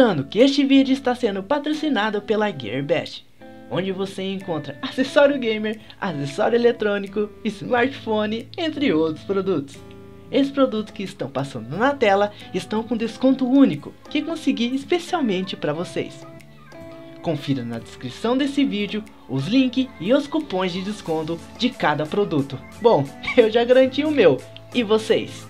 Lembrando que este vídeo está sendo patrocinado pela GearBest, onde você encontra acessório gamer, acessório eletrônico, smartphone, entre outros produtos. Esses produtos que estão passando na tela estão com desconto único que consegui especialmente para vocês. Confira na descrição desse vídeo os links e os cupons de desconto de cada produto. Bom, eu já garanti o meu, e vocês?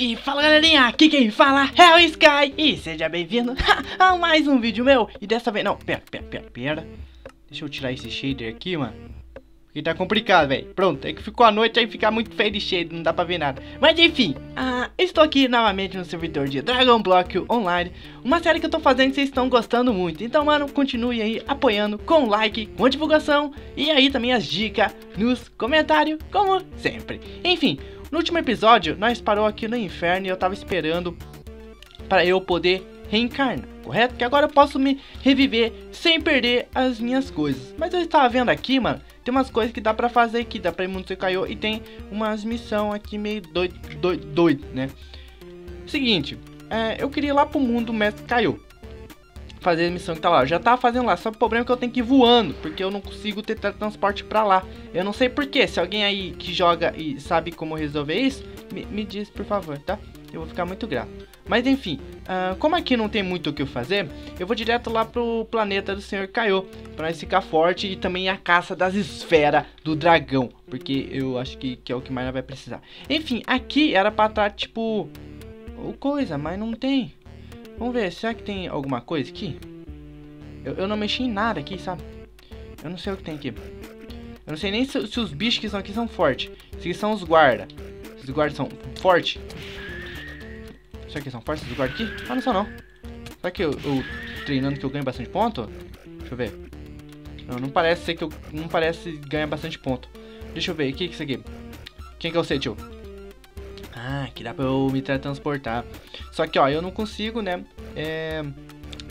E fala galerinha, aqui quem fala é o Sky E seja bem-vindo a mais um vídeo meu. E dessa vez, não, pera, pera, pera, pera. Deixa eu tirar esse shader aqui, mano Porque tá complicado, velho. Pronto, é que ficou a noite, aí fica muito feio de shader, não dá pra ver nada. Mas enfim, ah, estou aqui novamente no servidor de Dragon Block Online Uma série que eu tô fazendo que vocês estão gostando muito. Então, mano, continue aí apoiando com like, com divulgação E aí também as dicas nos comentários, como sempre. Enfim, no último episódio, nós parou aqui no inferno e eu tava esperando para eu poder reencarnar, correto? Que agora eu posso me reviver sem perder as minhas coisas. Mas eu estava vendo aqui, mano, tem umas coisas que dá pra fazer aqui, dá pra ir se caiu e tem umas missão aqui meio doido, doido, doido, né? Seguinte, é, eu queria ir lá pro mundo mestre caiu fazer a missão que tá lá. Eu já tava fazendo lá, só o problema é que eu tenho que ir voando, porque eu não consigo ter transporte pra lá. Eu não sei porquê, se alguém aí que joga e sabe como resolver isso, me, me diz por favor, tá? Eu vou ficar muito grato. Mas enfim, uh, como aqui não tem muito o que fazer, eu vou direto lá pro planeta do Senhor Kaiô, pra nós ficar forte e também a caça das esferas do dragão, porque eu acho que, que é o que mais vai precisar. Enfim, aqui era pra estar, tá, tipo, coisa, mas não tem. Vamos ver, será que tem alguma coisa aqui? Eu, eu não mexi em nada aqui, sabe? Eu não sei o que tem aqui. Eu não sei nem se, se os bichos que estão aqui são fortes. Se são os guarda. Se os guardas são fortes. Será que são fortes os guardas aqui? Ah, não são não. Será que eu, eu, treinando que eu ganho bastante ponto? Deixa eu ver. Não, não parece ser que eu... Não parece ganhar bastante ponto. Deixa eu ver, o que é isso aqui? Quem que é você, tio? Ah, que dá pra eu me transportar. Só que, ó, eu não consigo, né? É...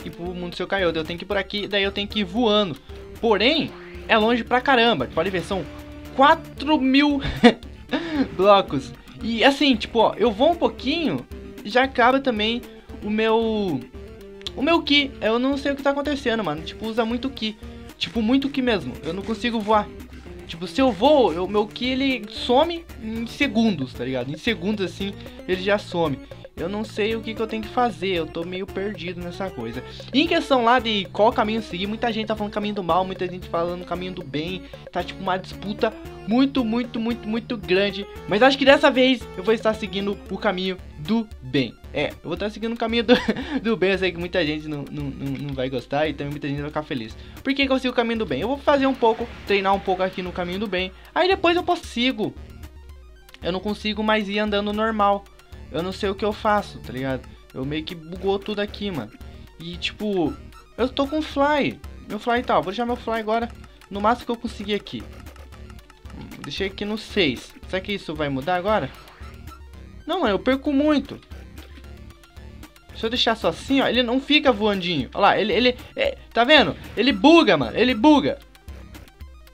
Ir pro mundo seu caiu. Eu tenho que ir por aqui, daí eu tenho que ir voando. Porém, é longe pra caramba. Pode ver, são 4 mil blocos. E assim, tipo, ó, eu vou um pouquinho, já acaba também o meu... O meu Ki. Eu não sei o que tá acontecendo, mano. Tipo, usa muito Ki. Tipo, muito Ki mesmo. Eu não consigo voar. Tipo, se eu vou, o meu Ki ele some em segundos, tá ligado? Em segundos assim, ele já some. Eu não sei o que, que eu tenho que fazer, eu tô meio perdido nessa coisa. E em questão lá de qual caminho seguir, muita gente tá falando caminho do mal, muita gente falando caminho do bem. Tá tipo uma disputa muito, muito, muito, muito grande. Mas acho que dessa vez eu vou estar seguindo o caminho do bem. É, eu vou estar seguindo o caminho do, do bem. Eu sei que muita gente não, não, não vai gostar e também muita gente vai ficar feliz. Por que, que eu sigo o caminho do bem? Eu vou fazer um pouco, treinar um pouco aqui no caminho do bem. Aí depois eu posso sigo. Eu não consigo mais ir andando normal. Eu não sei o que eu faço, tá ligado? Eu meio que bugou tudo aqui, mano. E tipo, eu tô com fly. Meu fly tá, vou deixar meu fly agora no máximo que eu conseguir aqui. Deixei aqui no 6. Será que isso vai mudar agora? Não, mano, eu perco muito. Se eu deixar só assim, ó, ele não fica voandinho. Olha lá, ele, ele, é, tá vendo? Ele buga, mano, ele buga.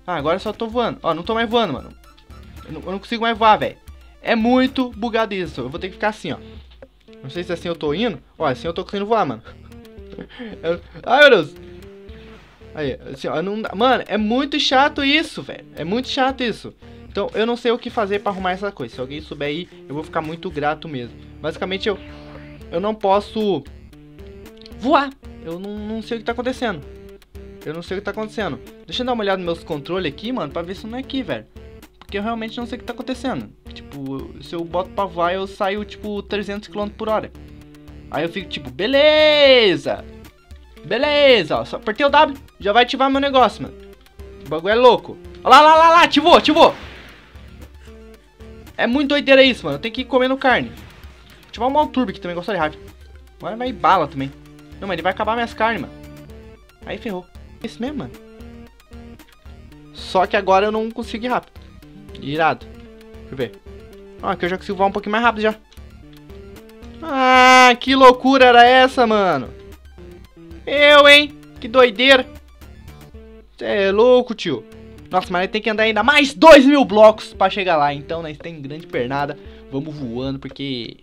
Ah, agora eu só tô voando. Ó, não tô mais voando, mano. Eu não, eu não consigo mais voar, velho. É muito bugado isso. Eu vou ter que ficar assim, ó. Não sei se assim eu tô indo. Ó, assim eu tô conseguindo voar, mano. Ai, meu Deus. Aí, assim, ó, não, mano, é muito chato isso, velho. É muito chato isso. Então, eu não sei o que fazer pra arrumar essa coisa. Se alguém souber aí, eu vou ficar muito grato mesmo. Basicamente, eu, eu não posso voar. Eu não, não sei o que tá acontecendo. Eu não sei o que tá acontecendo. Deixa eu dar uma olhada nos meus controles aqui, mano, pra ver se não é aqui, velho. Porque eu realmente não sei o que tá acontecendo. Tipo, se eu boto pra voar, eu saio, tipo, 300 km por hora. Aí eu fico, tipo, beleza! Beleza, ó, só apertei o W, já vai ativar meu negócio, mano. O bagulho é louco. Olha lá, lá, lá, lá, ativou, ativou. É muito doideira isso, mano. Eu tenho que ir comendo carne. Vou ativar o mal turbo aqui também, gosta de rápido. Agora vai bala também. Não, mas ele vai acabar minhas carnes, mano. Aí ferrou. É isso mesmo, mano. Só que agora eu não consigo ir rápido. Irado. Deixa eu ver. Ah, aqui eu já consigo voar um pouquinho mais rápido já. Ah, que loucura era essa, mano? Eu, hein? Que doideira. Você é louco, tio. Nossa, mas tem que andar ainda mais 2 mil blocos pra chegar lá. Então, nós tem grande pernada. Vamos voando, porque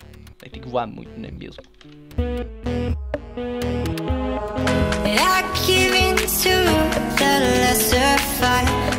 Vai ter que voar muito, não é mesmo? I give in to the lesser fight.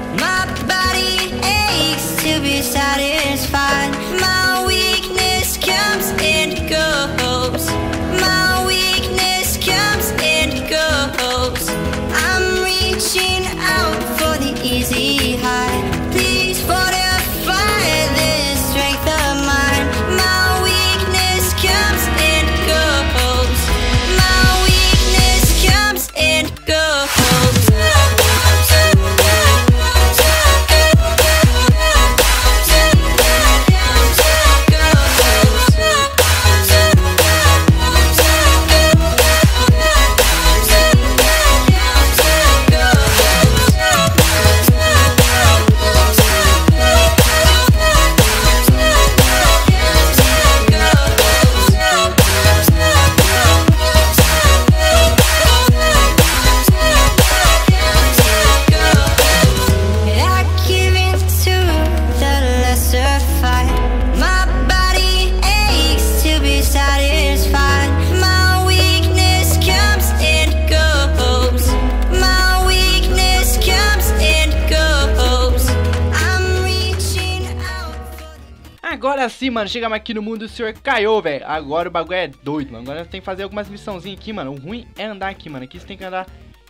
Sim, mano, chegamos aqui no mundo do Sr. Caiô, velho. Agora o bagulho é doido, mano. Agora tem que fazer algumas missãozinhas aqui, mano. O ruim é andar aqui, mano. Aqui você tem que andar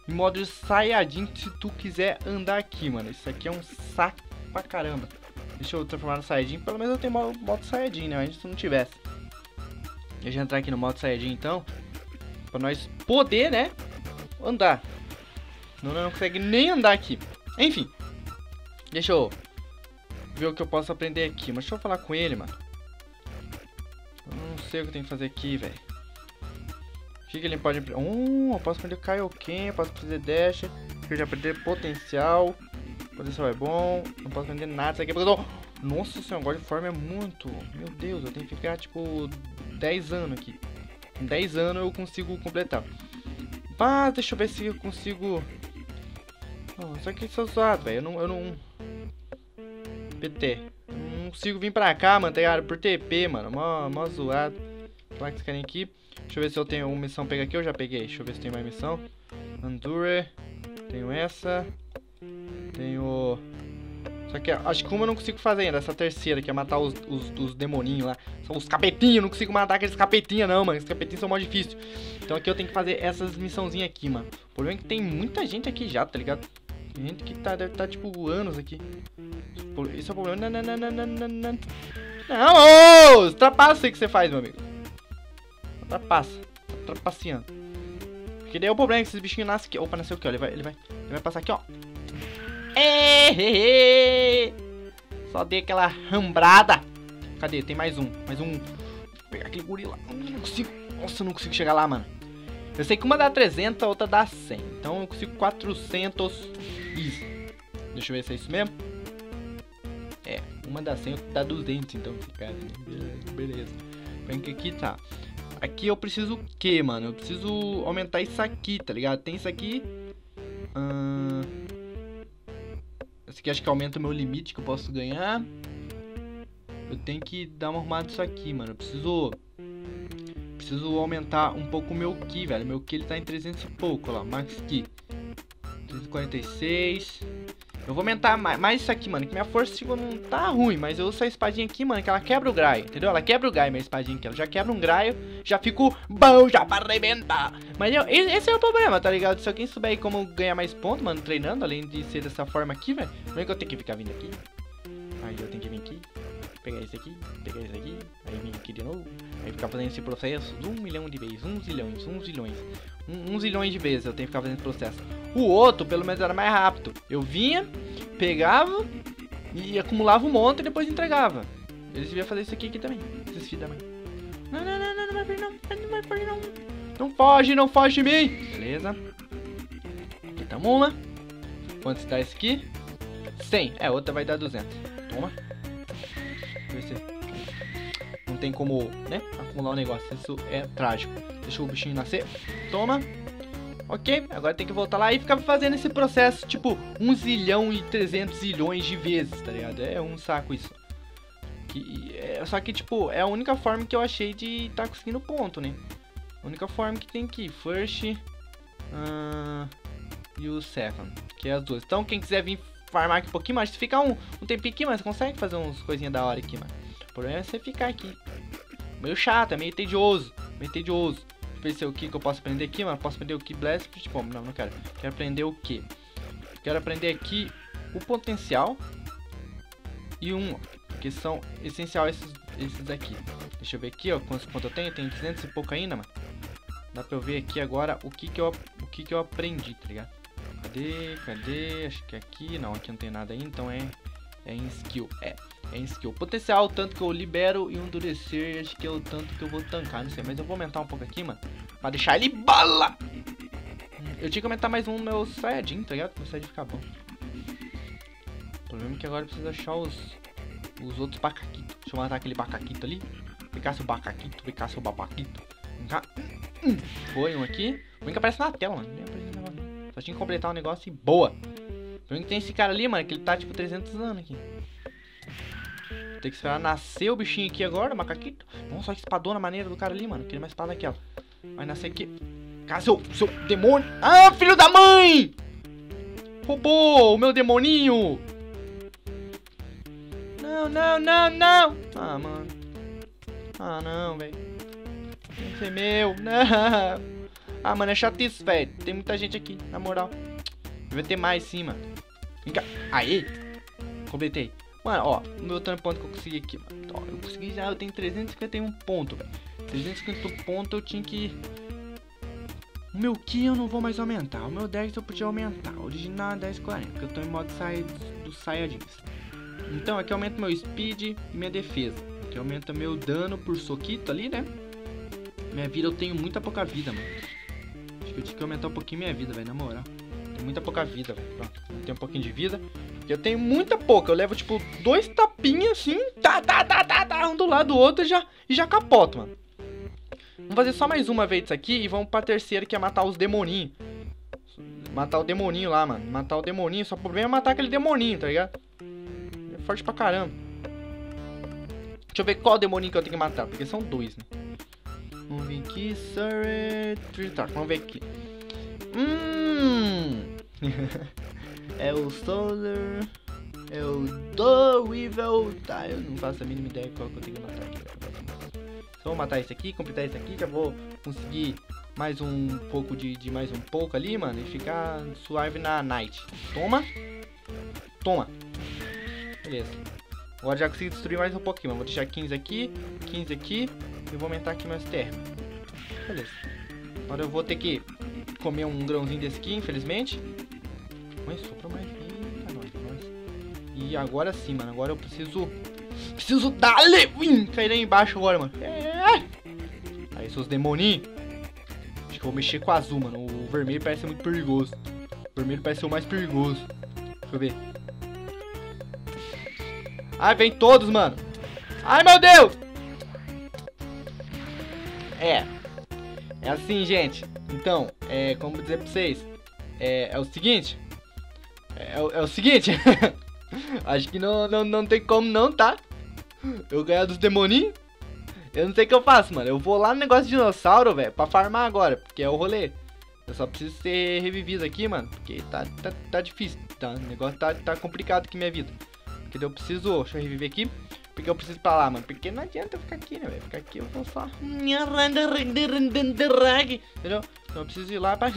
em modo Saiyajin se tu quiser andar aqui, mano. Isso aqui é um saco pra caramba. Deixa eu transformar no Saiyajin. Pelo menos eu tenho modo, modo Saiyajin, né? Mas se não tivesse. Deixa eu entrar aqui no modo Saiyajin, então. Pra nós poder, né? Andar. Senão não consegue nem andar aqui. Enfim. Deixa eu ver o que eu posso aprender aqui. Mas deixa eu falar com ele, mano. Sei o que eu tenho que fazer aqui, velho. O que que ele pode? Hum, eu posso aprender Kaioken, eu posso aprender Dash. Eu já aprendi potencial. Potencial é bom. Não posso aprender nada. Isso aqui é porque eu tô... Nossa senhora, God of Form é muito. Meu Deus, eu tenho que ficar tipo 10 anos aqui. Em 10 anos eu consigo completar. Ah, deixa eu ver se eu consigo. Oh, isso é zoado, velho. Eu não, eu não. PT. Consigo vir pra cá, mano, tá ligado? Por TP, mano. Mó, mó zoado. Falar que vocês querem aqui. Deixa eu ver se eu tenho uma missão pegar aqui. Eu já peguei. Deixa eu ver se tem mais missão. Andure. Tenho essa. Tenho. Só que acho que uma eu não consigo fazer ainda. Essa terceira, que é matar os, os, os demoninhos lá. São os capetinhos. Não consigo matar aqueles capetinhos, não, mano. Esses capetinhos são mó difíceis. Então aqui eu tenho que fazer essas missãozinhas aqui, mano. O problema é que tem muita gente aqui já, tá ligado? Tem gente que tá, deve estar, tá, tipo, anos aqui. Esse é o problema. Não, não, não, não, não, não. Não, ô! Aí que você faz, meu amigo. Ultrapassa. Tá trapaceando. Porque daí é o problema é que esses bichinhos nascem aqui. Opa, nasceu aqui, ó. Ele vai, ele vai, ele vai passar aqui, ó. Ê, Só dei aquela rambrada. Cadê? Tem mais um. Mais um. Vou pegar aquele gorila. Não consigo. Nossa, eu não consigo chegar lá, mano. Eu sei que uma dá 300, a outra dá 100. Então eu consigo 400. Isso. Deixa eu ver se é isso mesmo. Uma dá 100, outra dá 200. Então, cara, beleza. Vem que aqui tá. Aqui eu preciso o que, mano? Eu preciso aumentar isso aqui, tá ligado? Tem isso aqui. Hum... Esse aqui acho que aumenta o meu limite que eu posso ganhar. Eu tenho que dar uma arrumada nisso aqui, mano. Eu preciso... Preciso aumentar um pouco o meu Ki, velho. Meu Ki ele tá em 300 e pouco, ó lá. Max Ki. 346. Eu vou aumentar mais, mais isso aqui, mano. Que minha força tipo, não tá ruim. Mas eu uso essa espadinha aqui, mano. Que ela quebra o graio, entendeu? Ela quebra o graio, minha espadinha aqui. Ela já quebra um graio. Já fico bom, já pra arrebentar. Mas eu, esse é o problema, tá ligado? Se alguém souber aí como ganhar mais pontos, mano, treinando. Além de ser dessa forma aqui, velho. Não é que eu tenho que ficar vindo aqui. Aí eu tenho que vir aqui. Pegar esse aqui, pegar esse aqui, aí vim aqui de novo, aí ficar fazendo esse processo um milhão de vezes, um zilhões, um zilhões, um, um zilhões de vezes eu tenho que ficar fazendo processo. O outro, pelo menos, era mais rápido. Eu vinha, pegava e acumulava um monte e depois entregava. Eles deviam fazer isso aqui, aqui também. Esses filhos da. Não, não, não, não, não vai fugir não, não vai fugir não. Não foge, não foge de mim. Beleza. Aqui tamo uma. Quanto dá esse aqui? 100. É, outra vai dar 200. Toma. Não tem como, né, acumular o um negócio. Isso é trágico. Deixa o bichinho nascer. Toma. Ok, agora tem que voltar lá e ficar fazendo esse processo, tipo, 1 zilhão e 300 zilhões de vezes, tá ligado? É um saco isso. Que, é, só que, tipo, é a única forma que eu achei de tá conseguindo ponto, né? A única forma que tem aqui. First uh, e o second. Que é as duas. Então, quem quiser vir farmar aqui um pouquinho mais, se ficar um, um tempinho aqui, mas consegue fazer umas coisinhas da hora aqui, mano. O problema é você ficar aqui. Meio chato, é meio tedioso. Meio tedioso. É o que que eu posso aprender aqui, mano. Posso aprender o que Blast Bomb? Tipo, não, não quero. Quero aprender o que? Quero aprender aqui o potencial e um, que são essencial esses, esses daqui. Deixa eu ver aqui, ó, quanto, quanto eu tenho, tem 200 e pouco ainda, mano. Dá pra eu ver aqui agora o que que eu, o que que eu aprendi, tá ligado? Cadê, cadê, acho que aqui, não, aqui não tem nada ainda, então é, é em skill, é, é em skill. Potencial, tanto que eu libero e endurecer, acho que é o tanto que eu vou tancar, não sei, mas eu vou aumentar um pouco aqui, mano, pra deixar ele bala! Eu tinha que aumentar mais um no meu Saiyajin, tá ligado? Meu Saiyajin ficar bom. O problema é que agora eu preciso achar os, os outros bacaquitos. Deixa eu matar aquele bacaquito ali. Picar seu bacaquito, picar seu babaquito. Foi um aqui. O que aparece na tela, mano. Só tinha que completar um negócio e boa. O que tem esse cara ali, mano, que ele tá tipo 300 anos aqui. Tem que esperar nascer o bichinho aqui agora, macaquito. Nossa, olha que espadona maneira do cara ali, mano. Queria uma espada daquela. Vai nascer aqui. Cara, seu, seu demônio. Ah, filho da mãe! Roubou o meu demoninho! Não, não, não, não! Ah, mano. Ah, não, velho. Esse é meu. Não. Ah, mano, é chato isso, velho. Tem muita gente aqui, na moral. Deve ter mais sim, mano. Vem cá. Aí. Completei. Mano, ó, meu ponto que eu consegui aqui, mano. Ó, eu consegui já, eu tenho 351 pontos, velho. 351 pontos eu tinha que o meu Ki eu não vou mais aumentar. O meu Dex eu podia aumentar. Original é 1040, porque eu tô em modo saia do Saiyajins. Então aqui aumenta meu Speed e minha defesa. Aqui aumenta meu dano por soquito ali, né? Minha vida, eu tenho muita pouca vida, mano. Acho que eu tinha que aumentar um pouquinho minha vida, velho, na moral. Muita pouca vida, velho. Pronto, tenho um pouquinho de vida. Eu tenho muita pouca. Eu levo, tipo, dois tapinhas assim. Tá, tá, tá, tá, tá. Um do lado do outro e já, e já capoto, mano. Vamos fazer só mais uma vez isso aqui e vamos pra terceira, que é matar os demoninhos. Matar o demoninho lá, mano. Matar o demoninho. Só o problema é matar aquele demoninho, tá ligado? É forte pra caramba. Deixa eu ver qual demoninho que eu tenho que matar, porque são dois, né? Vamos ver aqui, sorry. Tá, vamos ver aqui. Hum. é o Solar. É o Do Evil. Tá, eu não faço a mínima ideia qual que eu tenho que matar aqui. Então vou matar esse aqui, completar esse aqui, já vou conseguir mais um pouco de, de mais um pouco ali, mano, e ficar suave na night. Toma. Toma. Beleza. Agora já consigo destruir mais um pouquinho, vou deixar 15 aqui, 15 aqui, e vou aumentar aqui meus termos. Beleza. Agora eu vou ter que comer um grãozinho desse aqui, infelizmente. Mas sobrou mais. Eita, nós, nós. E agora sim, mano, agora eu preciso Preciso dar-lhe. Cair lá embaixo agora, mano. É. Aí, seus demoninhos. Acho que eu vou mexer com o azul, mano. O vermelho parece ser muito perigoso. O vermelho parece ser o mais perigoso. Deixa eu ver. Ai, vem todos, mano. Ai, meu Deus. É. É assim, gente. Então, é, como dizer pra vocês. É, é o seguinte. É, é, é o seguinte. Acho que não, não, não tem como não, tá? Eu ganhar dos demoninhos? Eu não sei o que eu faço, mano. Eu vou lá no negócio de dinossauro, velho, pra farmar agora, porque é o rolê. Eu só preciso ser revivido aqui, mano, porque tá, tá, tá difícil, tá? O negócio tá, tá complicado aqui minha vida. Porque eu preciso, deixa eu reviver aqui, porque eu preciso pra lá, mano. Porque não adianta eu ficar aqui, né, velho? Ficar aqui eu vou só... Entendeu? Então eu preciso ir lá pra...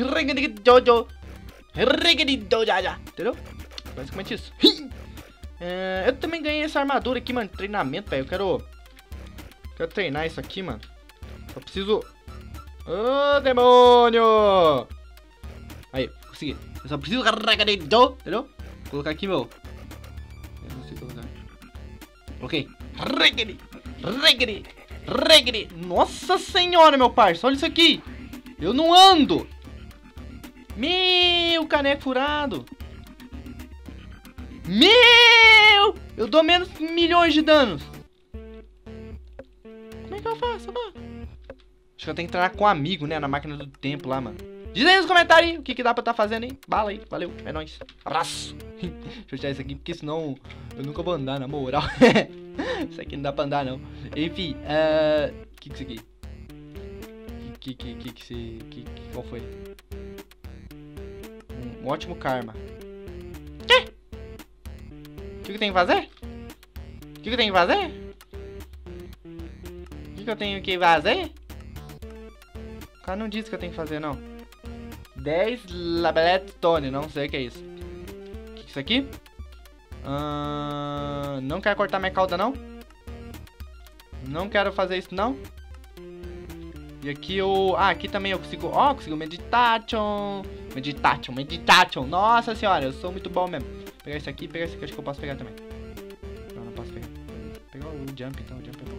Entendeu? Basicamente isso. É, eu também ganhei essa armadura aqui, mano. Treinamento, velho. Eu quero. Quero treinar isso aqui, mano. Só preciso. Ô, demônio! Aí, consegui. Eu só preciso entendeu? Vou colocar aqui meu. Eu não sei colocar. Ok. Regre! Regre! Regre! Nossa senhora, meu parça. Olha isso aqui. Eu não ando. Meu caneco furado. Meu! Eu dou menos milhões de danos. Como é que eu faço, mano? Acho que eu tenho que entrar com um amigo, né? Na máquina do tempo lá, mano. Diz aí nos comentários aí o que, que dá pra tá fazendo aí. Bala aí, valeu, é nóis. Abraço. Deixa eu tirar isso aqui, porque senão eu nunca vou andar, na moral. isso aqui não dá pra andar, não. Enfim, o uh, que que é isso aqui? Que que que que, que, que, que qual foi? Ótimo karma. Que? O que, que tenho que fazer? O que, que tenho que fazer? O que, que eu tenho que fazer? O cara não disse que eu tenho que fazer, não. 10 Labelette Stone, não sei o que é isso. O que é isso aqui? Uh, não quero cortar minha cauda, não. Não quero fazer isso, não. E aqui eu... Ah, aqui também eu consigo... Ó, oh, consigo meditation. Meditation, meditation. Nossa senhora, eu sou muito bom mesmo. Vou pegar isso aqui, pegar isso aqui. Acho que eu posso pegar também. Não, não posso pegar. Pegar o jump, então. O jump é bom.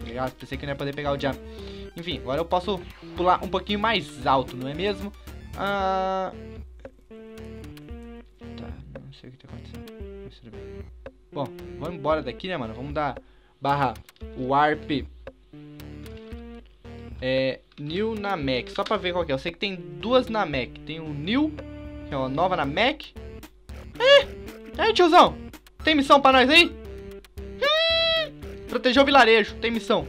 Obrigado, pensei que não ia poder pegar o jump. Enfim, agora eu posso pular um pouquinho mais alto, não é mesmo? Ah... Tá, não sei o que tá acontecendo. Bom, vamos embora daqui, né, mano? Vamos dar barra warp é, New na Mac. Só pra ver qual que é. Eu sei que tem duas na Mac. Tem o New, que é uma nova na Mac. É, é tiozão. Tem missão pra nós aí? Hum, proteger o vilarejo. Tem missão.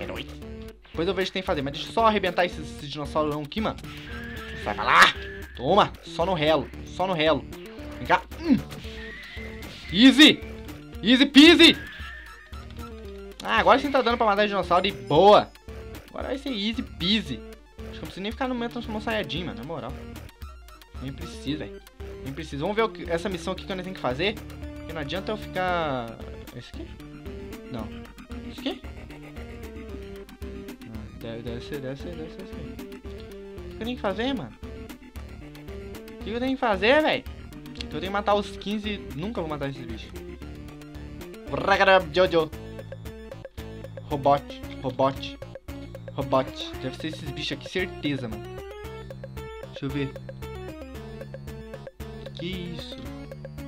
É nóis. Depois eu vejo o que tem que fazer. Mas deixa eu só arrebentar esses, esses dinossauros aqui, mano. Sai pra lá. Toma. Só no relo. Só no relo. Vem cá. Hum. Easy. Easy peasy. Ah, agora sim tá dando pra matar dinossauro de boa. Agora vai ser easy peasy. Acho que não preciso nem ficar no meio transformou Saiyajin, mano. Na moral. Nem precisa, velho. Nem precisa. Vamos ver que, essa missão aqui que eu tenho que fazer. Porque não adianta eu ficar... Esse aqui? Não. Esse aqui? Deve, deve ser, deve ser, deve ser esse aqui. O que eu tenho que fazer, mano? O que eu tenho que fazer, velho? Eu tenho que matar os 15... Nunca vou matar esses bichos. Jojo. Robot. Robot. Robot. Deve ser esses bichos aqui, certeza, mano. Deixa eu ver. Que isso?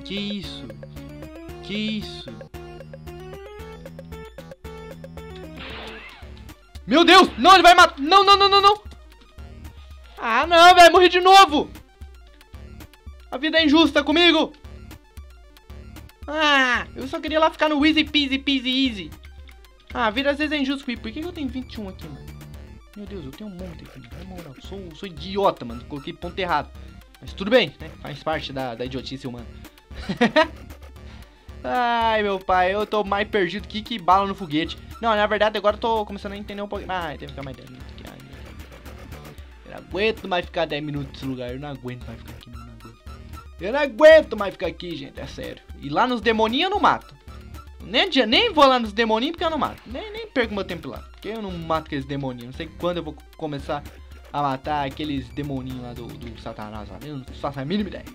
Que isso? Que isso? Meu Deus! Não, ele vai matar! Não, não, não, não, não! Ah, não, velho! Morri de novo! A vida é injusta comigo! Ah, eu só queria lá ficar no easy peasy peasy easy. Ah, a vida às vezes é injusta comigo. Por que eu tenho 21 aqui, mano? Meu Deus, eu tenho um monte aqui. Na moral, sou, sou idiota, mano. Coloquei ponto errado. Mas tudo bem, né? Faz parte da, da idiotice humana. Ai, meu pai, eu tô mais perdido que que bala no foguete. Não, na verdade, agora eu tô começando a entender um pouquinho. Ah, tem que ficar mais 10 minutos aqui. Ai, eu não aguento mais ficar 10 minutos nesse lugar. Eu não aguento mais ficar aqui, aguento. Eu não aguento mais ficar aqui, gente. É sério. E lá nos demoninhos eu não mato. Nem, nem vou lá nos demoninhos porque eu não mato. Nem, nem perco meu tempo lá. Porque eu não mato aqueles demoninhos. Não sei quando eu vou começar a matar aqueles demoninhos lá do, do Satanás lá. Eu não faço a mínima ideia.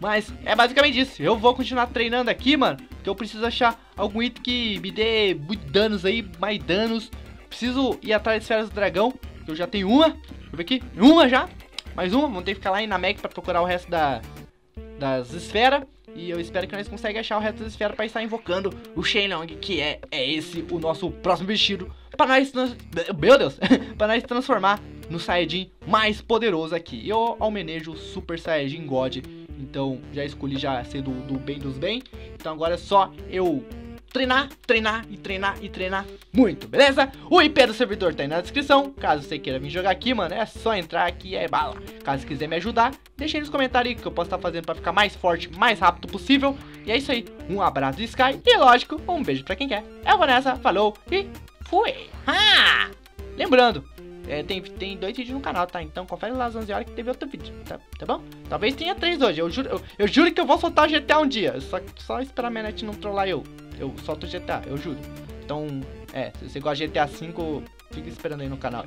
Mas é basicamente isso. Eu vou continuar treinando aqui, mano. Que eu preciso achar algum item que me dê danos aí, mais danos. Preciso ir atrás de esferas do dragão. Eu já tenho uma. Deixa eu ver aqui. Uma já. Mais uma. Vamos ter que ficar lá na Mac pra procurar o resto da, das esferas. E eu espero que nós consigamos achar o resto das esferas para estar invocando o Shenlong, que é, é esse o nosso próximo vestido. Para nós, meu Deus, para nós transformar no Saiyajin mais poderoso aqui. Eu almenejo Super Saiyajin God, então já escolhi já ser do, do bem dos bem. Então agora é só eu treinar, treinar e treinar e treinar muito, beleza? O IP do servidor tá aí na descrição, caso você queira vir jogar aqui, mano, é só entrar aqui e é bala. Caso quiser me ajudar, deixa aí nos comentários aí o que eu posso estar tá fazendo pra ficar mais forte, mais rápido possível. E é isso aí, um abraço do Sky e, lógico, um beijo pra quem quer. Eu vou nessa, falou e fui! Ah! Lembrando, é, tem, tem dois vídeos no canal, tá? Então confere lá às 11 horas que teve outro vídeo, tá, tá bom? Talvez tenha três hoje, eu juro, eu, eu juro que eu vou soltar GTA um dia, só, só esperar a minha net não trollar eu. Eu solto GTA, eu juro. Então, é, se você gosta de GTA V, fica esperando aí no canal.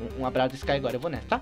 Um, um abraço Sky agora, eu vou nessa, tá?